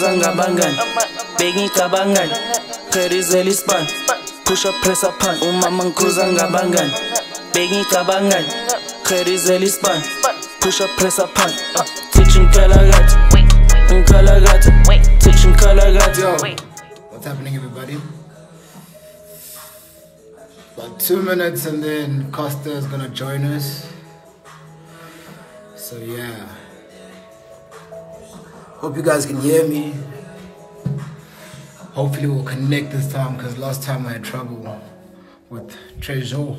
ngikhuza ngabangani bengicabangani pherizela ispan push up press up pan umama ngikhuza ngabangani bengicabangani pherizela ispan push up press up pan uh, teaching kalakati ngikalakati teaching kalakati what's happening, everybody? About two minutes and then Costa is gonna join us. So, yeah. Hope you guys can hear me. Hopefully, we'll connect this time because last time I had trouble with Treasure.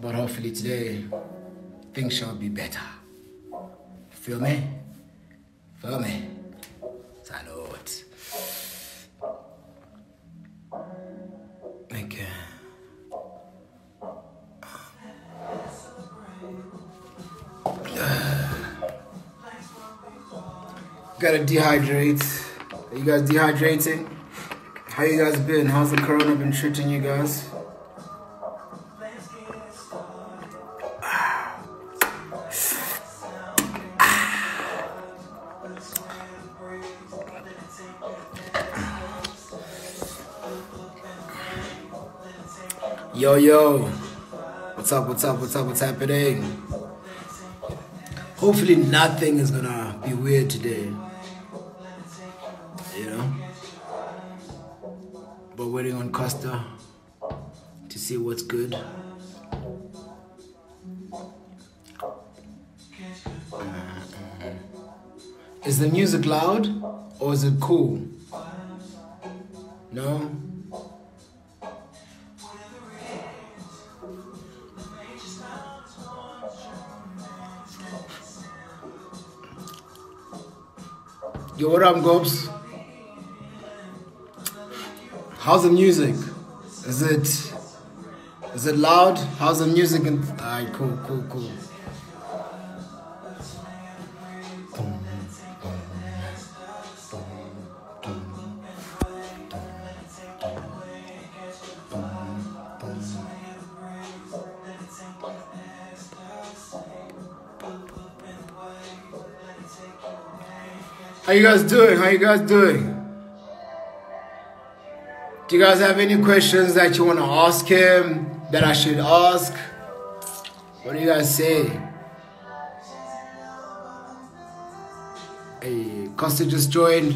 But hopefully, today things shall be better. Feel me? Feel me? Salud. Okay. Gotta dehydrate. Are you guys dehydrating? How you guys been? How's the corona been treating you guys? Yo, yo. What's up, what's up, what's up, what's happening? Hopefully, nothing is gonna be weird today. You know? But waiting on Costa to see what's good. Uh, uh, uh. Is the music loud or is it cool? No? Yo, what up, Gobs? How's the music? Is it is it loud? How's the music? And alright, cool, cool, cool. How you guys doing? How you guys doing? Do you guys have any questions that you want to ask him that I should ask? What do you guys say? Hey, Costa just joined.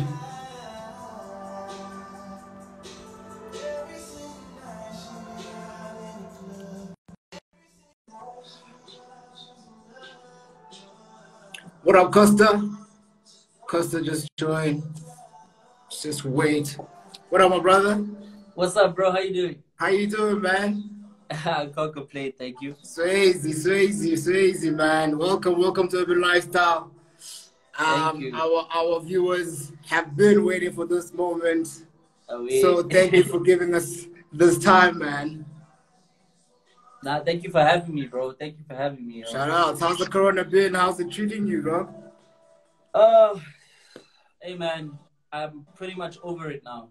What up, Costa? Costa just joined. Just wait. What up, my brother? What's up, bro? How you doing? How you doing, man? I can't complain, thank you. Swayze, Swayze, Swayze, man. Welcome, welcome to Urban Lifestyle. Thank Um, you. our our viewers have been waiting for this moment, Oh, so thank you for giving us this time, man. nah, thank you for having me, bro. Thank you for having me. Shout out. How's the corona been? How's it treating you, bro? Uh, hey, man, I'm pretty much over it now.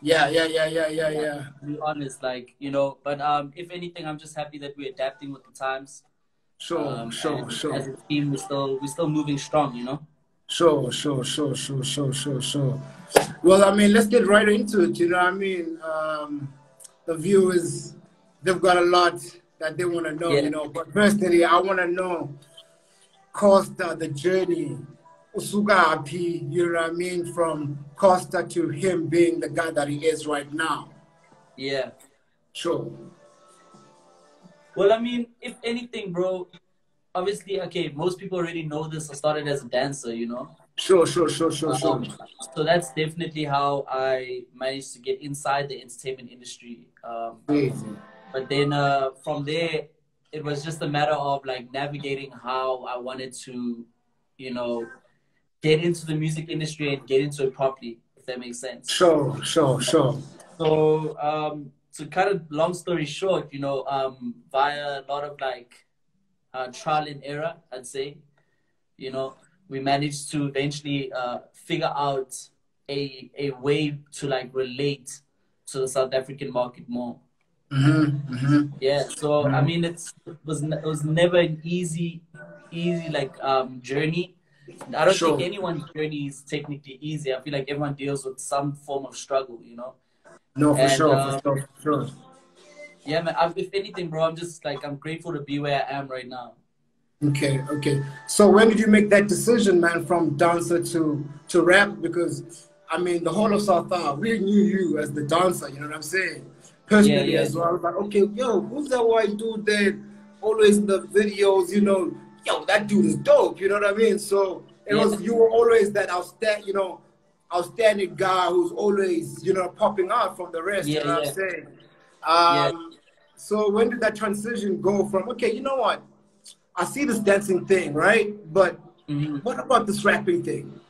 Yeah, yeah, yeah, yeah, yeah, yeah. To be honest, like you know, but um, if anything, I'm just happy that we're adapting with the times. Sure, Um, sure, and sure. As a team, we're still we're still moving strong, you know. Sure, sure, sure, sure, sure, sure, sure. Well, I mean, let's get right into it. You know what I mean? Um, the viewers, they've got a lot that they want to know, Yeah. you know. But personally, I want to know Costa, the journey, Usugapi, you know what I mean? From Costa to him being the guy that he is right now. Yeah. Sure. Well, I mean, if anything, bro, obviously, okay, most people already know this. I started as a dancer, you know. Sure, sure, sure, sure, sure. Um, so that's definitely how I managed to get inside the entertainment industry. Um, Amazing. but then uh, from there, it was just a matter of like navigating how I wanted to, you know, get into the music industry and get into it properly, if that makes sense. Sure, sure, sure. So, um, to cut a long story short, you know, um, via a lot of like uh, trial and error, I'd say, you know, we managed to eventually uh, figure out a a way to like relate to the South African market more. Mm-hmm, mm-hmm. Yeah. So I mean, it's, it was it was never an easy easy like um, journey I don't Sure. think anyone's journey is technically easy. I feel like everyone deals with some form of struggle, you know. No, for And, sure, um, for sure, for sure. Yeah, man. I, if anything, bro, I'm just like I'm grateful to be where I am right now. Okay, okay. So when did you make that decision, man, from dancer to to rap? Because I mean, the whole of South Africa, we knew you as the dancer. You know what I'm saying? Personally Yeah, yeah. as well. I was like, okay, yo, who's that white dude that always in the videos? You know, yo, that dude is dope. You know what I mean? So it Yeah. was you were always that outstanding, you know, outstanding guy who's always you know popping out from the rest. you Yeah, know what. I'm saying? Um, So when did that transition go from okay, you know what? I see this dancing thing, right? But Mhm. what about this rapping thing?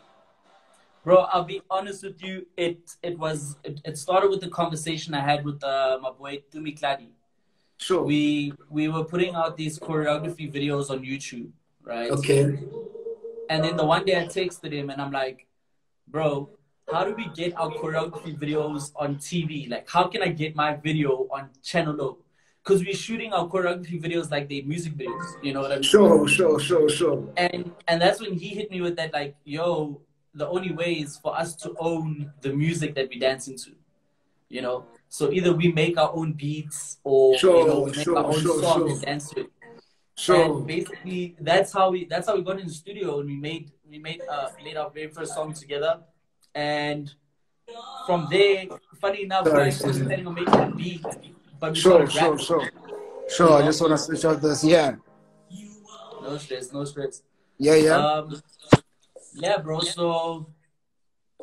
Bro, I'll be honest with you. It it was it, it started with the conversation I had with uh, my boy Tumi Kladi. Sure. We we were putting out these choreography videos on YouTube, right? okay. And then the one day I texted him and I'm like, bro, how do we get our choreography videos on TV? Like, how can I get my video on Channel O? Because we're shooting our choreography videos like they music videos. You know what I mean? Sure, sure, sure, sure. And and that's when he hit me with that, like, yo, the only way is for us to own the music that we dance into. You know? So either we make our own beats or Sure, you know, we make sure, our own sure, song and dance to it. Sure. And basically, that's how we that's how we got in the studio and we made we made uh made our very first song together. And from there, funny enough, Sorry, we actually Susan. planning on making a beat, but we Sure, sure, sure. Sure, I just want to switch out this. Yeah. No stress, no stress. Yeah, yeah. Um, yeah, bro. So,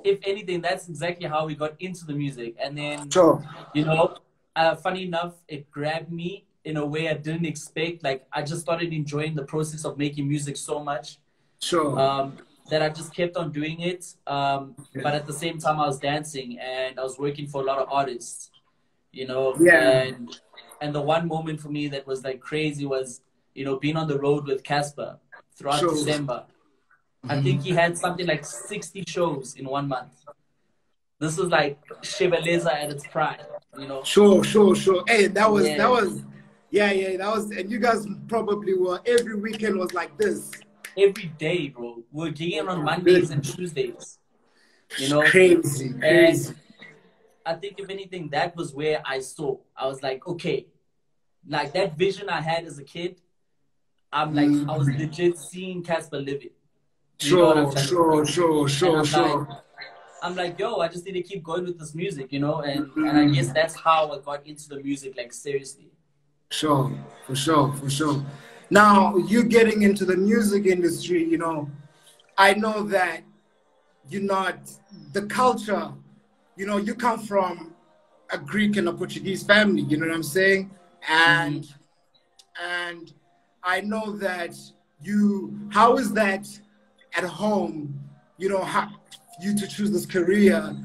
if anything, that's exactly how we got into the music. And then, Sure. you know, uh, funny enough, it grabbed me in a way I didn't expect. Like, I just started enjoying the process of making music so much Sure. um, that I just kept on doing it. Um, but at the same time, I was dancing and I was working for a lot of artists, you know. Yeah. And and the one moment for me that was like crazy was, you know, being on the road with Cassper throughout Sure. December. I think he had something like 60 shows in one month. This was like Shebeleza at its prime, you know. Sure, sure, sure. Hey, that was Yeah. that was yeah, yeah, that was and you guys probably were every weekend was like this. Every day, bro. We're gigging on Mondays and Tuesdays. You know, Crazy, crazy. And I think if anything, that was where I saw. I was like, okay, like that vision I had as a kid. I'm like, I was mm. legit seeing Cassper live it. You know what I'm Sure, sure, sure, sure, I'm sure. like, I'm like, yo, I just need to keep going with this music, you know, and and I guess that's how I got into the music, like seriously. Sure, for sure, for sure. Now, you getting into the music industry, you know, I know that you're not the culture, you know, you come from a Greek and a Portuguese family, you know what I'm saying? And mm-hmm. and I know that you how is that at home, you know, how you to choose this career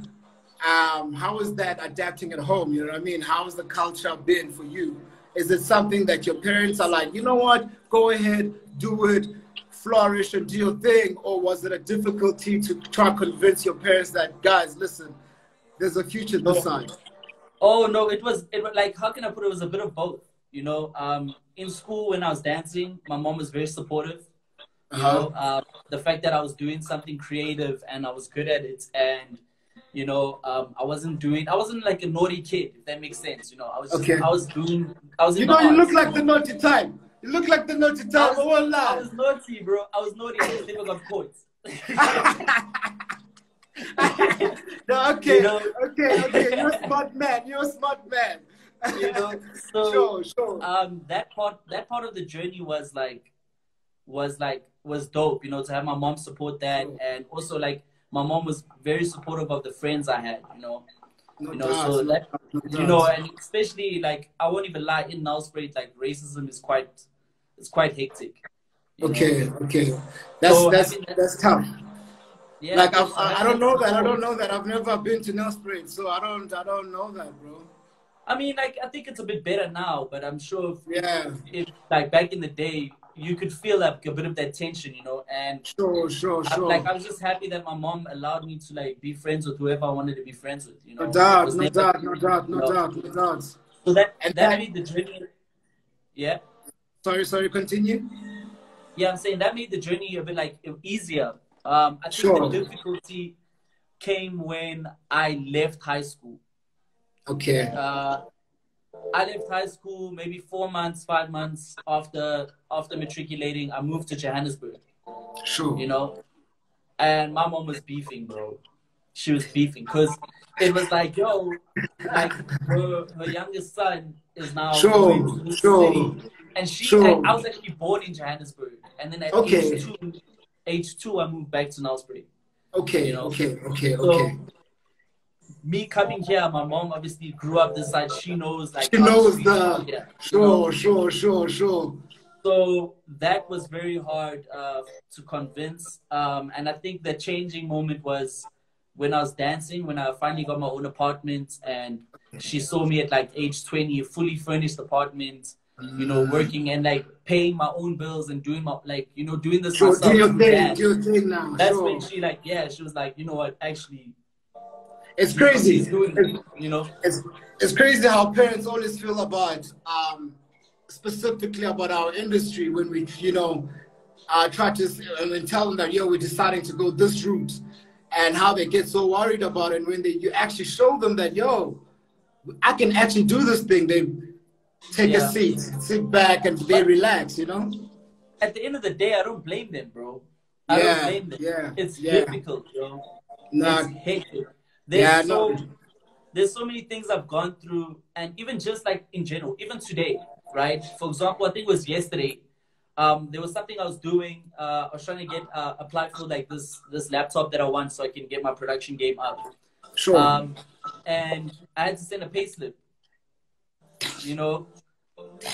um, how is that adapting at home? You know what I mean? How has the culture been for you? Is it something that your parents are like, you know what, go ahead, do it, flourish and do your thing? Or was it a difficulty to try to convince your parents that, guys, listen, there's a future this side? Oh no, it was it was like how can I put it? It was a bit of both. You know, um, in school when I was dancing, my mom was very supportive. You know, uh, the fact that I was doing something creative and I was good at it, and you know, um, I wasn't doing, I wasn't like a naughty kid, if that makes sense. You know, I was just, Okay. I was doing, I was You know, you arts, look like know. the naughty type. You look like the naughty type. I was, I was naughty, bro. I was naughty. I never got caught. no, okay, You know? okay, okay. You're a smart man. You're a smart man. you know, so sure, sure. um that part that part of the journey was like was like was dope you know to have my mom support that and also like my mom was very supportive of the friends i had you know No you know so that no you know and especially like i won't even lie in Nelspruit like racism is quite it's quite hectic you know? Okay, okay. That's So, I that's mean, that's tough. yeah like I've, I, I don't know that. I don't know that. I've never been to Nelspruit, so I don't. I don't know that, bro. i mean like i think it's a bit better now but i'm sure if, Yeah. if like back in the day you could feel like a bit of that tension you know and Sure, sure, I, sure. like I was just happy that my mom allowed me to like be friends with whoever I wanted to be friends with. You know, no doubt, no doubt, no doubt, no doubt, no doubt. So that And that that- made the journey. Yeah. Sorry, sorry. Continue. yeah, I'm saying that made the journey a bit like easier. Um, I think Sure. the difficulty came when I left high school. Okay. Uh, I left high school maybe four months, five months after after matriculating. I moved to Johannesburg, Sure. you know, and my mom was beefing, bro. She was beefing because it was like, yo, like her, her youngest son is now Sure, going to the sure, city, and she, sure. and I was actually born in Johannesburg, and then at Okay. age two, age two, I moved back to Nelspruit. Okay. you know. Okay. Okay. So, Okay. Me coming here, my mom obviously grew up this side. She knows like She knows the- yeah. Sure. Sure. Sure. Sure. So that was very hard uh, to convince. Um, and I think the changing moment was when I was dancing, when I finally got my own apartment, and she saw me at like age 20, a fully furnished apartment, you know, working and like paying my own bills and doing my, like, you know, doing this Sure. myself. Do your thing. Do your thing now. That's sure. when she like, yeah, she was like, you know what, actually, It's crazy. doing you know. It's it's crazy how parents always feel about um specifically about our industry when we you know uh try to and tell them that yo we're deciding to go this route and how they get so worried about it and when they you actually show them that yo I can actually do this thing they take Yeah. a seat sit back and they relax you know At the end of the day, I don't blame them, bro. I Yeah, don't blame them. yeah, It's yeah. difficult, bro. nah It's hectic. There's Yeah, so no. there's so many things I've gone through, and even just like in general, even today, right? For example, I think it was yesterday. Um, there was something I was doing. Uh, I was trying to get uh, applied for like this this laptop that I want, so I can get my production game up. sure Um, and I had to send a payslip. You know,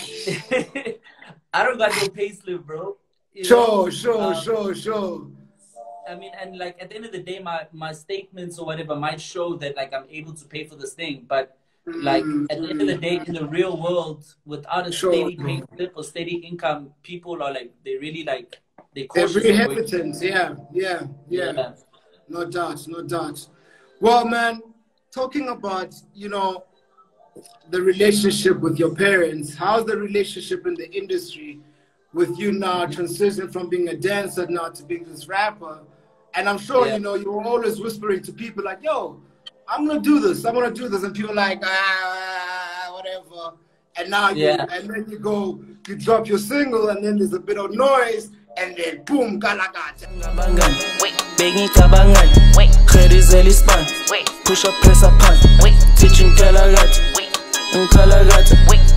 I don't got no payslip, bro. You know? sure sure um, sure sure I mean, and like at the end of the day, my my statements or whatever might show that like I'm able to pay for this thing, but like mm. at the end of the day, in the real world, without a Sure. steady pay slip or steady income, people are like they really like they they're cautious. very of going- hesitant yeah yeah yeah yeah. No doubt, no doubt. Well, man, talking about, you know, the relationship with your parents, how's the relationship in the industry with you now transitioning from being a dancer now to being this rapper? And I'm sure, Yeah. you know, you were always whispering to people like, yo, I'm gonna do this, I'm gonna do this, and people like, ah, whatever. And now you, Yeah. and then you go, you drop your single, and then there's a bit of noise, and then boom, galagata. Bangan, begging kabangan, Kherizeli span, push up, press up, pan, teaching kalagat, kalagat,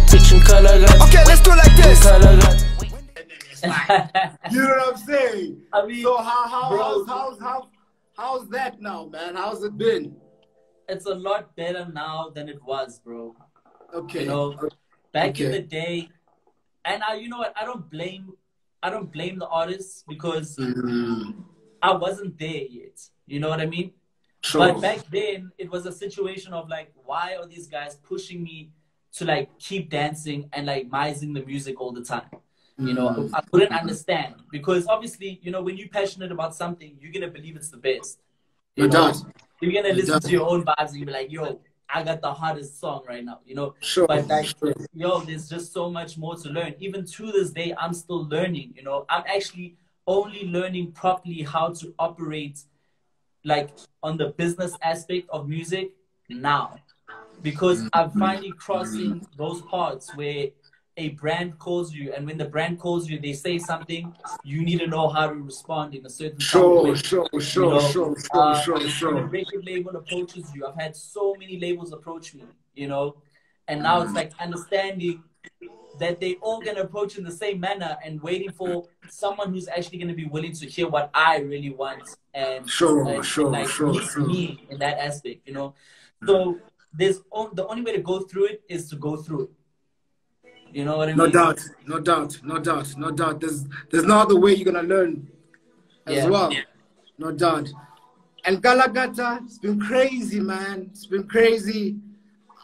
teaching kalagat, Okay, let's do it like this. You know what I'm saying? I mean, So how how bro, how's, how's how how's that now, man? How's it been? it's a lot better now than it was, bro. Okay. You know, back in the day, and I, you know what? I don't blame, I don't blame the artists because Mm, I wasn't there yet. You know what I mean? sure. But back then, it was a situation of like, why are these guys pushing me to like keep dancing and like mising the music all the time? You know, Mm. I couldn't understand because obviously, you know, when you're passionate about something, you're gonna believe it's the best. You know, doubt. you're gonna No listen doubt. to your own vibes and you be like, yo, I got the hardest song right now. You know, Sure. but like, sure. yo, there's just so much more to learn. Even to this day, I'm still learning. You know, I'm actually only learning properly how to operate, like on the business aspect of music now, because I'm finally crossing those parts where a brand calls you, and when the brand calls you, they say something. You need to know how to respond in a certain Sure, sure, You sure, know, sure, sure, uh, sure, when a record label approaches you. I've had so many labels approach me, you know, and now Mm. it's like understanding that they all gonna approach in the same manner and waiting for someone who's actually gonna be willing to hear what I really want and, Sure, and sure, like sure, sure. me in that aspect, you know. So there's the only way to go through it is to go through it. You know what I mean? No doubt, no doubt, no doubt, no doubt. There's there's no other way you're gonna learn as Yeah. well. No doubt. And Galagata, it's been crazy, man. It's been crazy.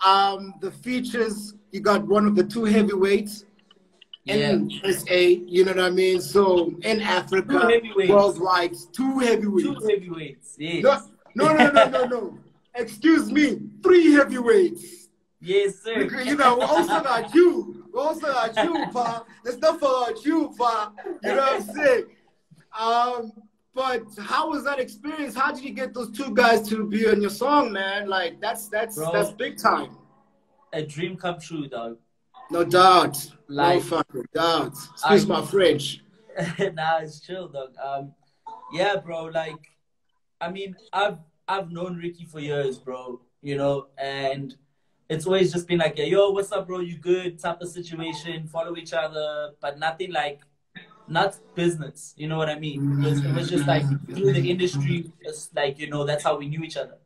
Um, the features, you got one of the two heavyweights yeah. in SA, you know what I mean? So in Africa, Two heavyweights. worldwide, two heavyweights. Two heavyweights. Yeah. No, no, no, no, no, no. Excuse me, three heavyweights. Yes, sir. You know, we're also not you. We're also not you, pa. There's nothing about you, pa. You know what I'm saying? Um, but how was that experience? How did you get those two guys to be on your song, man? Like that's that's Bro. that's big time. A dream come true, dog. No doubt. Like- no fucking doubt. Excuse I- my French. nah, it's chill, dog. Um, yeah, bro. Like, I mean, I've I've known Riky for years, bro. You know, and it's always just been like, a, yo, what's up, bro? You good? Type of situation. Follow each other, but nothing like, not business. You know what I mean? It was, it was just like through the industry. It's like you know, that's how we knew each other.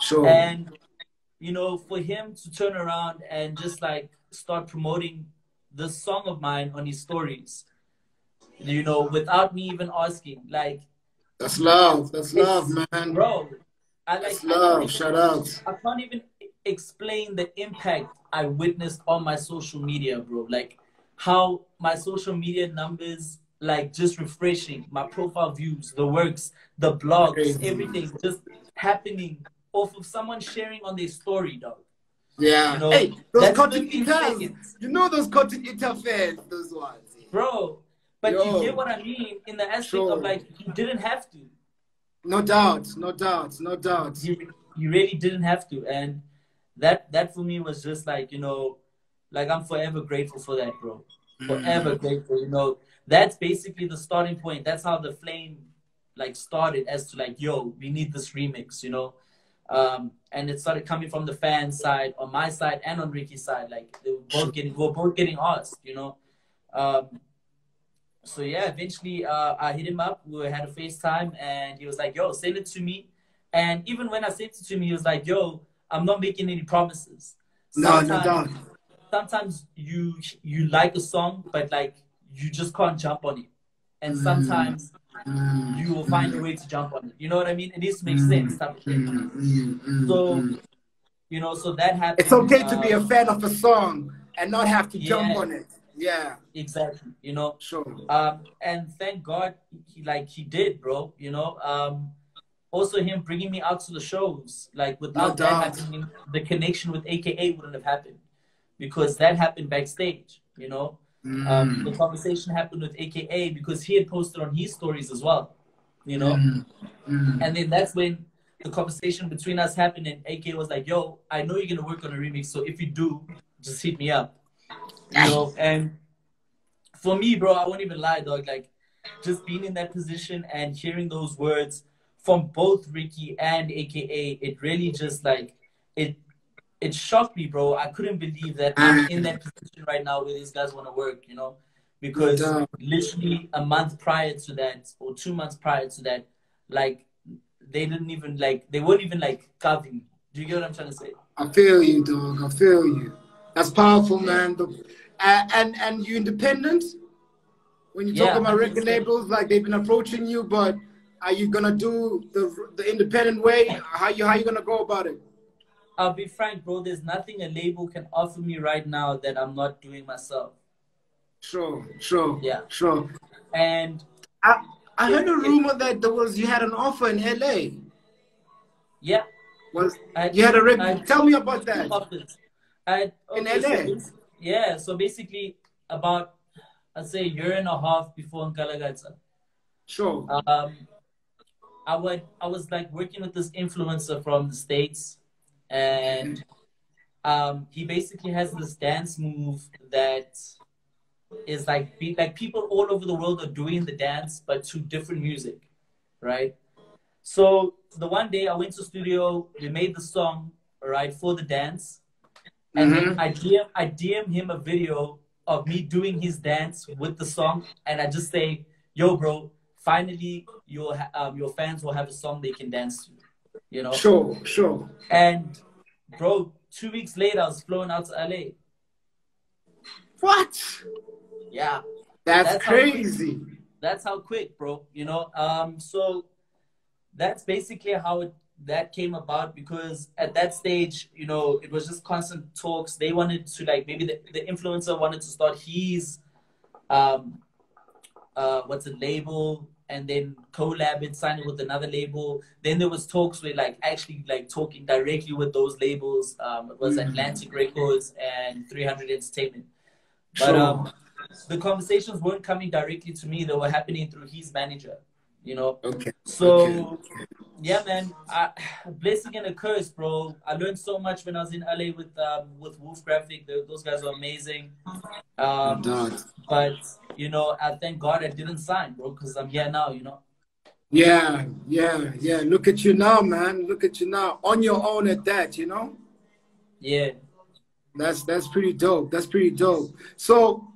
Sure. And you know, for him to turn around and just like start promoting this song of mine on his stories, you know, without me even asking, like, that's love. That's love, man. bro, I like, That's love. Shout out. I can't even explain the impact I witnessed on my social media, bro. Like how my social media numbers, like just refreshing, my profile views, the works, the blogs, everything just happening off of someone sharing on their story, dog. Yeah. You know, hey, those content eaters. seconds. You know those content eater fans, those ones. bro. But Yo. you get what I mean in the aspect Sure. of like he didn't have to. No doubt. No doubt. No doubt. You, he really didn't have to, and that that for me was just like you know, like I'm forever grateful for that, bro. Forever grateful. You know, that's basically the starting point. That's how the flame like started as to like, yo, we need this remix, you know. Um, and it started coming from the fan side, on my side and on Riky's side. Like they were both getting, we were both getting asked, you know. Um, so yeah, eventually uh, I hit him up. We had a FaceTime, and he was like, "Yo, send it to me." And even when I sent it to him, he was like, "Yo, I'm not making any promises." No, no doubt. sometimes you you like a song, but like you just can't jump on it, and sometimes Mm, you will find a way to jump on it. You know what I mean? It needs to make sense. Mm, mm, mm, So mm. you know, so that happened. It's okay to be a uh, fan of a song and not have to jump on it. Yeah, exactly. You know, sure. um, and thank God, he, like he did, bro. You know, um, also him bringing me out to the shows. Like without No that happening, the connection with AKA wouldn't have happened because that happened backstage. You know, um, the Mm, conversation happened with AKA because he had posted on his stories as well. You know, mm, mm. and then that's when the conversation between us happened, and AKA was like, "Yo, I know you're gonna work on a remix, so if you do, just hit me up." You know, and for me, bro, I won't even lie, dog. Like, just being in that position and hearing those words from both Riky and AKA, it really just like it. It shocked me, bro. I couldn't believe that I'm in that position right now where these guys want to work. You know, because literally a month prior to that, or two months prior to that, like they didn't even like they weren't even like covering. Do you get what I'm trying to say? I feel you, dog. I feel you. That's powerful, man. The, uh, and and you independent? When you talk Yeah, about record labels, like they've been approaching you, but are you gonna do the the independent way? How you how you gonna go about it? I'll be frank, bro. There's nothing a label can offer me right now that I'm not doing myself. Sure, sure, Yeah. sure. And I I heard a rumor that there was you had an offer in LA. yeah, Was I, you had a I- record? Tell me about that. offers. I, In okay, so LA? bas- yeah, so basically about I'd say a year and a half before Nkalakatha. Sure. um, I would I was like working with this influencer from the states, and um, he basically has this dance move that is like be, like people all over the world are doing the dance, but to different music, right? So the one day I went to studio, we made the song right for the dance, and then I DM I DM him a video of me doing his dance with the song, and I just say, "Yo, bro, finally your um, your fans will have a song they can dance to," you know. Sure, sure. And bro, two weeks later, I was flown out to LA. What? Yeah, That's, That's how crazy. that's how quick, bro. You know. Um, so that's basically how it that came about because at that stage, you know, it was just constant talks. They wanted to like maybe the, the influencer wanted to start his um uh what's a label and then collab and sign it with another label. Then there was talks with like actually like talking directly with those labels. Um, it was Mm. Atlantic Records and 300 Entertainment. But Sure. um, the conversations weren't coming directly to me; they were happening through his manager. You know, Okay. so Okay. yeah, man, I, blessing and a curse, bro. I learned so much when I was in LA with um, with Wolf Graphic. Tho- those guys are amazing. Um, but you know, I thank God I didn't sign, bro, because I'm here now. You know. Yeah, yeah, yeah. Look at you now, man. Look at you now. On your own at that, you know? Yeah. That's that's pretty dope. That's pretty dope. So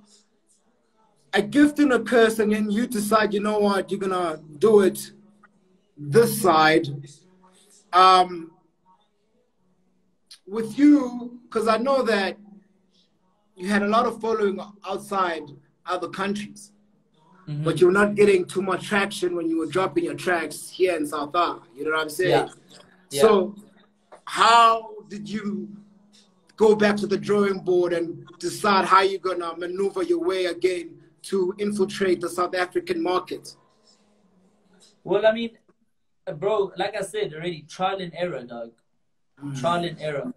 a gift and a curse, and then you decide, you know what, you're gonna do it this side. Um with you, because I know that you had a lot of following outside other countries, Mhm. but you're not getting too much traction when you were dropping your tracks here in South Africa. You know what I'm saying? Yeah. Yeah. So, how did you go back to the drawing board and decide how you're gonna maneuver your way again to infiltrate the South African market? Well, I mean, bro, like I said already, trial and error, dog. Trial and error.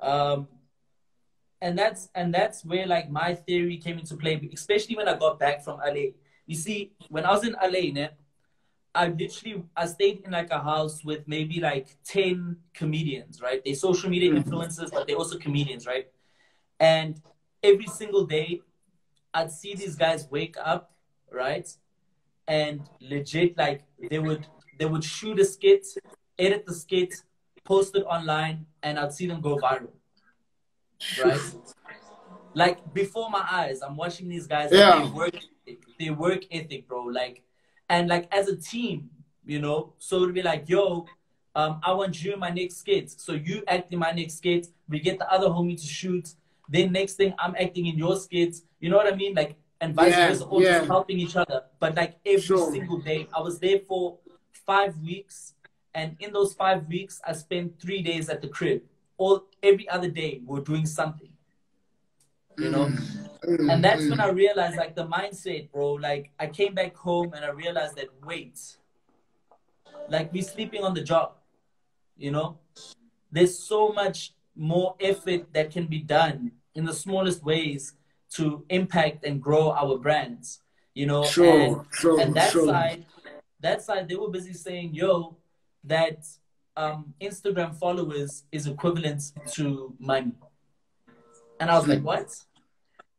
Um, and that's and that's where like my theory came into play, especially when I got back from LA. You see, when I was in LA, ne, I literally I stayed in like a house with maybe like ten comedians, right? They social media influencers, but they're also comedians, right? And every single day, I'd see these guys wake up, right? and legit like they would they would shoot a skit, edit the skit, post it online, and I'd see them go viral. Right? like before my eyes, I'm watching these guys. Yeah. They work, they work ethic, bro. Like, and like as a team, you know. So to be like, yo, um, I want you in my next skit. So you act in my next skit. We get the other homie to shoot. Then next thing, I'm acting in your skits. You know what I mean? Like, and vice Yeah, versa, all yeah. just helping each other. But like every Sure. single day, I was there for five weeks, and in those five weeks, I spent three days at the crib. All every other day, we're doing something. You know, Mm, and that's mm. when I realized like the mindset, bro. Like I came back home and I realized that wait, like we're sleeping on the job, you know. There's so much more effort that can be done in the smallest ways to impact and grow our brands, you know. Sure, and, sure, and that sure. side, that side, they were busy saying, "Yo, that um, Instagram followers is equivalent to money," and I was like, hmm. "What?"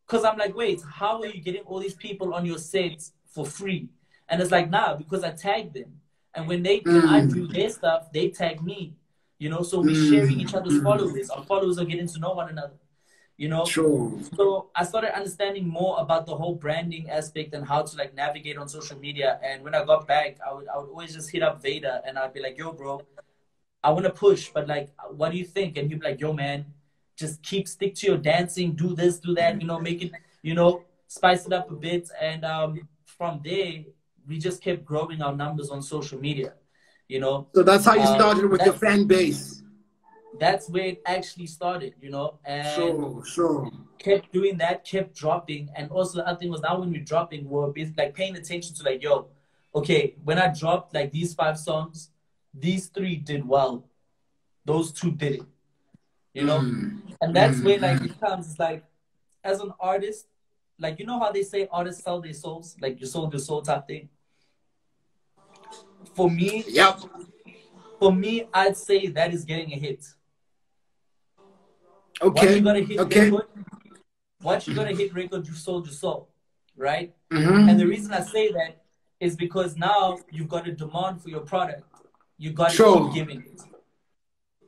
Because I'm like, wait, how are you getting all these people on your set for free? And it's like, nah, because I tag them. And when they when I hmm. do their stuff, they tag me. You know, so we're hmm. sharing each other's followers. Our followers are getting to know one another. You know? Sure. So I started understanding more about the whole branding aspect and how to like navigate on social media. And when I got back, I would I would always just hit up Vader and I'd be like, yo, bro, I wanna push, but like what do you think? And he'd be like, yo man, just keep stick to your dancing, do this, do that, you know, make it, you know, spice it up a bit. And um, from there, we just kept growing our numbers on social media, you know. So that's how you Um, started with your fan base. That's where it actually started, you know. And Sure, sure. kept doing that, kept dropping. And also the other thing was now when we're dropping, we're basically like paying attention to like, yo, okay, when I dropped like these five songs, these three did well. Those two did it. You know? Mm-hmm. And that's where like mm-hmm. it comes, it's like as an artist, like you know how they say artists sell their souls, like you sold your soul type thing. For me, Yep. for me, I'd say that is getting a hit. Once Okay. you got a hit Okay. record, once you got a hit record, you sold your soul, right? Mhm. And the reason I say that is because now you've got a demand for your product. you've got to Sure. keep giving it.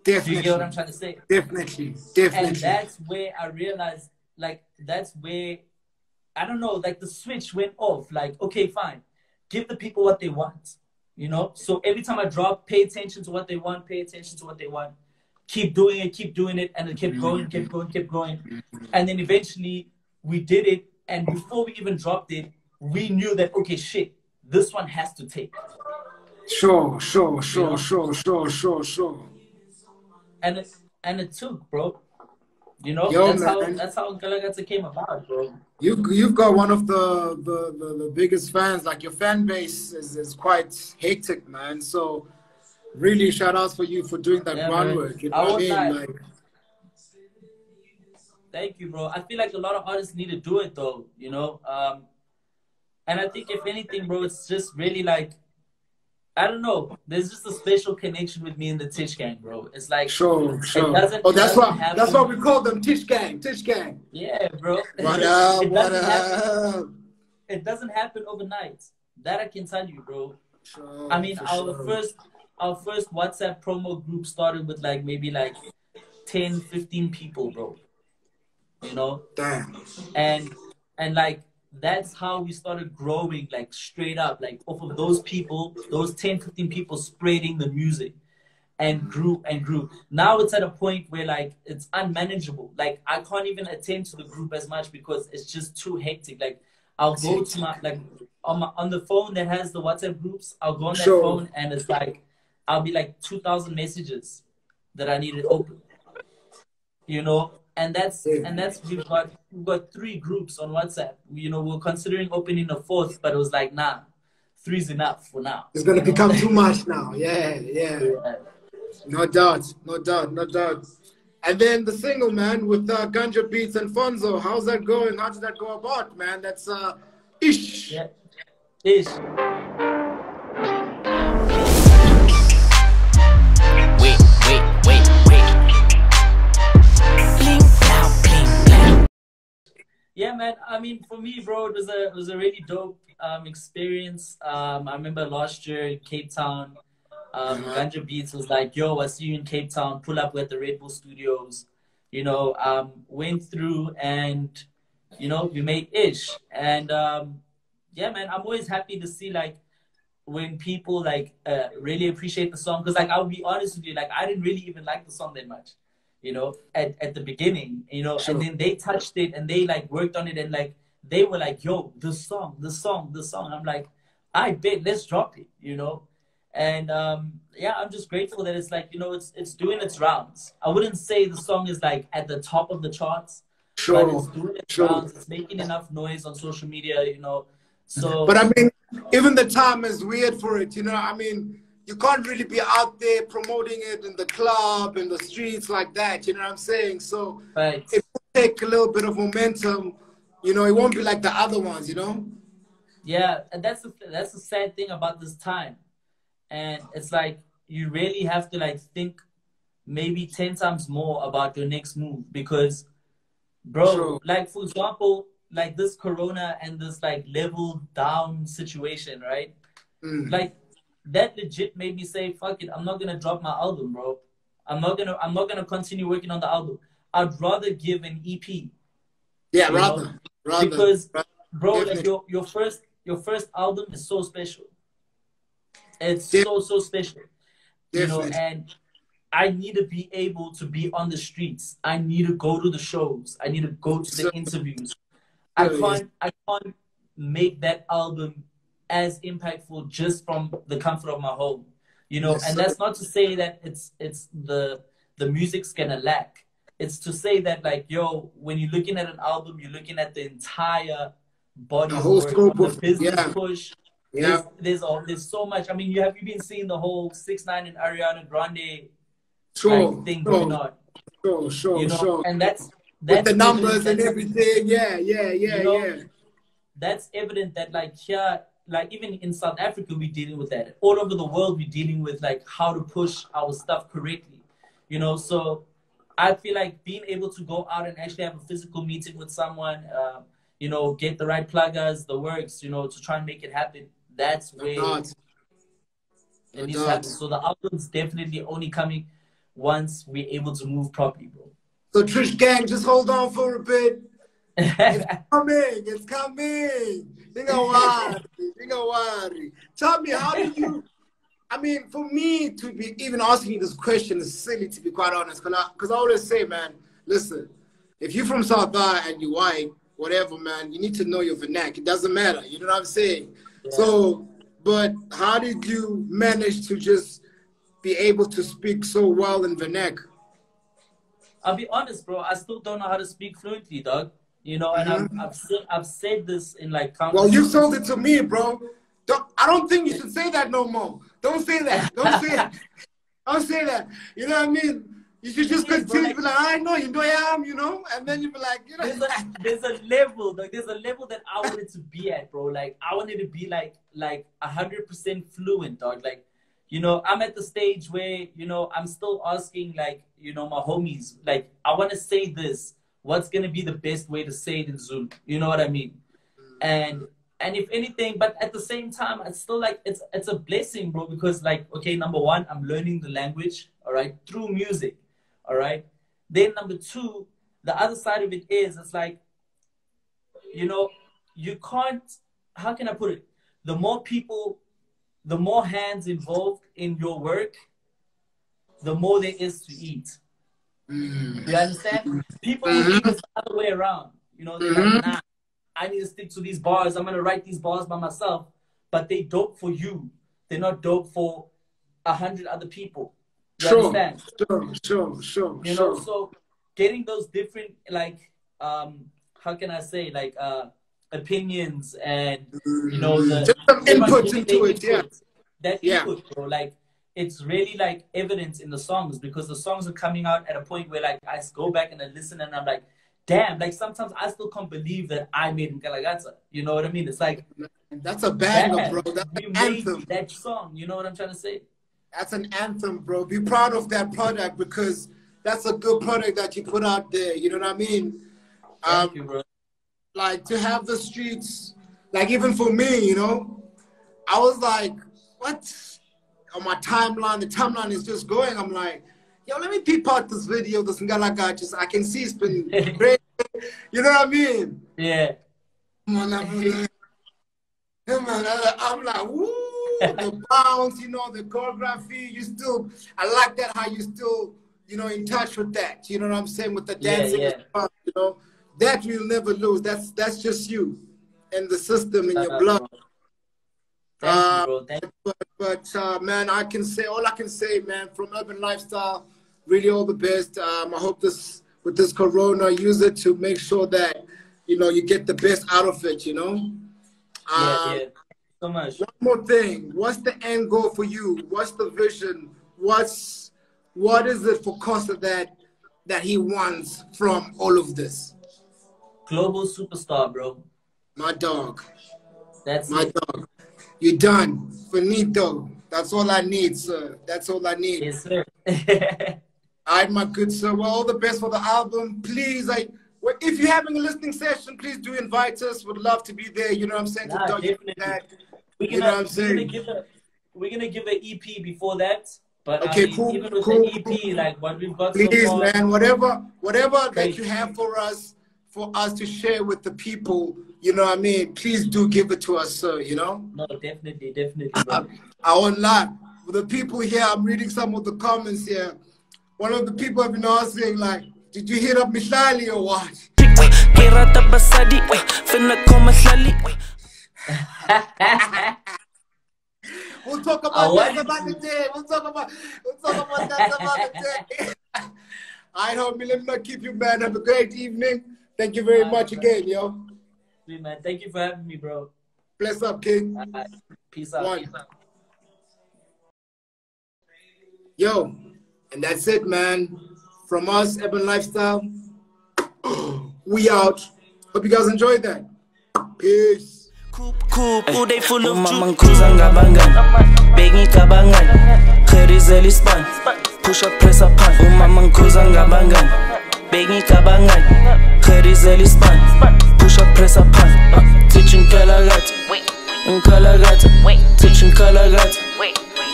Do you get what I'm trying to say? Definitely. Definitely. And that's where I realized, like, that's where I don't know, like the switch went off. Like, okay, fine, give the people what they want, you know. So every time I drop, pay attention to what they want, pay attention to what they want, keep doing it, keep doing it, and it kept growing, kept mm-hmm. growing, kept growing, mm-hmm. and then eventually we did it. And before we even dropped it, we knew that okay, shit, this one has to take. Sure, sure, sure, sure, sure, sure, sure. and it and it took, bro. You know, Yo, that's how that's how Galagata came about, bro. You you've got one of the, the, the, the biggest fans. Like your fan base is, is quite hectic, man. So really shout outs for you for doing that Yeah, groundwork. You know I what I mean? lie. Like Thank you, bro. I feel like a lot of artists need to do it though, you know. Um, and I think if anything, bro, it's just really like, I don't know. There's just a special connection with me and the Titch Gang, bro. It's like, sure, sure. doesn't- Oh, that's why happen. that's why we call them Titch Gang, Titch Gang. yeah, bro. What up? it What doesn't happen. It doesn't happen overnight. That I can tell you, bro. Sure, I mean, our sure. first our first WhatsApp promo group started with like maybe like 10, 15 people, bro. You know, Damn. and and like that's how we started growing like straight up like off of those people those 10 15 people spreading the music and grew and grew now it's at a point where like it's unmanageable like i can't even attend to the group as much because it's just too hectic like i'll go to my like on my on the phone that has the whatsapp groups i'll go on that Sure. phone and it's like i'll be like 2000 messages that i need to open you know and that's and that's we've got we've got three groups on whatsapp you know we're considering opening a fourth but it was like nah three's enough for now It's gonna become too much now. Yeah, yeah. Yeah. No doubt, no doubt, no doubt. And then the single man with uh, Ganja Beats and Fonzo. How's that going? How did that go about, man? That's uh, ish. yeah ish yeah man. I mean for me bro it was a it was a really dope um experience. Um i remember last year in cape town um Uh-huh. ganja beats was like yo i see you in cape town. Pull up at the red bull studios. You know um went through and you know we made ish. And um yeah man i'm always happy to see like when people like uh, really appreciate the song. Because like i'll be honest with you like i didn't really even like the song that much you know at, at the beginning you know Sure. and then they touched it and they like worked on it and like they were like yo the song the song the song i'm like i bet let's drop it you know and um yeah i'm just grateful that it's like you know it's it's doing its rounds i wouldn't say the song is like at the top of the charts but it's Sure. doing its sure. rounds it's making enough noise on social media you know so But I mean, even the time is weird for it. You know, I mean, you can't really be out there promoting it in the club, in the streets like that. You know what I'm saying? So right it will take a little bit of momentum. You know, it won't be like the other ones. You know? Yeah, and that's the that's the sad thing about this time, and it's like you really have to like think maybe ten times more about your next move because, bro, Sure. like for example, like this Corona and this like level down situation, right? Mm. Like that legit made me say, "Fuck it, I'm not gonna drop my album, bro. I'm not gonna I'm not gonna continue working on the album. I'd rather give an EP Yeah, rather, know, rather. because rather. bro like your, your first your first album is so special it's so so special you know and i need to be able to be on the streets i need to go to the shows i need to go to the So- interviews i can't i can't make that album as impactful just from the comfort of my home you know? Yes, and that's not to say that it's it's the the music's gonna lack. It's to say that like yo when you're looking at an album you're looking at the entire body The of whole work, scope of- business yeah. push. Yeah, there's there's, all, there's so much. I mean you have you been seeing the whole six nine and ariana grande sure, like, thing going sure, on? Sure, sure, you know? sure. and that's With the numbers and everything. Yeah, yeah, yeah, You know, yeah. that's evident that like here like even in south africa we're dealing with that all over the world we're dealing with like how to push our stuff correctly you know so i feel like being able to go out and actually have a physical meeting with someone um, you know get the right pluggers the works you know to try and make it happen that's No where doubt. it No needs to happen. so the album's definitely only coming once we're able to move properly bro So Titch Gang, just hold on for a bit. coming. It's coming. Think worry. Think worry. Tell me, how do you? I mean, for me to be even asking you this question is silly, to be quite honest. Because I, always say, man, listen, if you're from South Africa and you're white, whatever, man, you need to know your vernac. It doesn't matter. You know what I'm saying? So, but how did you manage to just be able to speak so well in vernac? I'll be honest, bro. I still don't know how to speak fluently, dog. You know, and Mm-hmm. I've, I've said I've said this in like countless. Well, you sold it to me, bro. Don't, I don't think you should say that no more. Don't say that. Don't say that. Don't say that. You know what I mean? You should just continue like- to be like, I know, you know I am, you know? And then you be like, you there's know. a there's a level like there's a level that I wanted to be at, bro. Like I wanted to be like like hundred percent fluent, dog. Like, you know, I'm at the stage where, you know, I'm still asking like, you know, my homies, like, I wanna say this. What's gonna be the best way to say it in Zulu? You know what I mean? And and if anything, but at the same time, it's still like it's it's a blessing, bro, because like, okay, number one, I'm learning the language, all right, through music. All right. Then number two, the other side of it is it's like, you know, you can't how can I put it? The more people, the more hands involved in your work, the more there is to eat. Mm. You understand? People think it's the other way around. You know, they're like, nah, I need to stick to these bars. I'm gonna write these bars by myself. But they dope for you. They're not dope for a hundred other people. You Sure, understand? sure, sure, sure, you know sure. so getting those different like um how can i say like uh opinions and you know the Just some input into it, yeah. input. that Yeah. input bro like it's really like evidence in the songs because the songs are coming out at a point where like i go back and i listen and i'm like damn like sometimes i still can't believe that i made Nkalakatha. you know what i mean it's like That's a banger, bro. That's an made anthem. that song you know what i'm trying to say That's an anthem, bro. Be proud of that product because that's a good product that you put out there. You know what I mean? thank Um, you bro like to have the streets, like even for me, you know, I was like, what? On my timeline, the timeline is just going. I'm like, yo, let me peep out this video, this Ngalaga. Just I can see it's been great. You know what I mean? yeah I'm like, come I'm like, woo, the bounce, you know, the choreography. You still, I like that how you still, you know, in touch with that. You know what I'm saying with the dancing, yeah. stuff, you know, that you'll never lose. That's that's just you, and the system in your blood. Thank Uh, you, bro. Thank you. But uh, man, I can say all I can say, man, from Urban Lifestyle, really all the best. Um, I hope this with this Corona, use it to make sure that you know you get the best out of it. You know. Yeah, Um, yeah. So much. One more thing. What's the end goal for you? What's the vision? What's what is it for Costa that that he wants from all of this? Global superstar, bro. My dog. That's My it. dog. You're done. Finito. That's all I need, sir. That's all I need. Yes, sir. All right, my good sir. Well, all the best for the album. Please, I well, if you're having a listening session, please do invite us. Would love to be there. You know what I'm saying? Nah, definitely. that. we're You gonna, know what I'm saying? give a we're gonna give an EP before that. But Okay, I mean, cool, even with cool, the EP, like what we've got Please, so far, man, whatever, whatever that you have for us, for us to share with the people, you know what I mean? Please do give it to us, sir, you know? no, definitely, definitely, I. I won't lie. The people here, I'm reading some of the comments here. One of the people have been asking, like, did you hit up Mihlali or what? ke rata basadi we finna koma hlali we We'll talk about that about the day. We'll talk about we'll talk about that about the day. All right, homie, let me not keep you, man. Have a great evening. Thank you very much again, yo. Sweet, man. Thank you for having me, bro. Bless up, King. All right. Peace out. Peace out. Yo, and that's it, man. From us, Urban Lifestyle. we out. Hope you guys enjoyed that. Peace. Kupu they full oh, of Umama ngikhuza ngabangani Bengicabangani Gerizela ispan Push up press up pan Umama ngikhuza bengicabangayo herizela isibani pusha pressa phan thithi ngikhalakatha ngikhalakatha thithi ngikhalakatha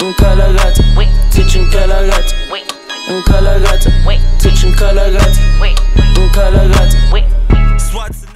ngikhalakatha thithi ngikhalakatha ngikhalakatha thithi ngikhalakatha swats.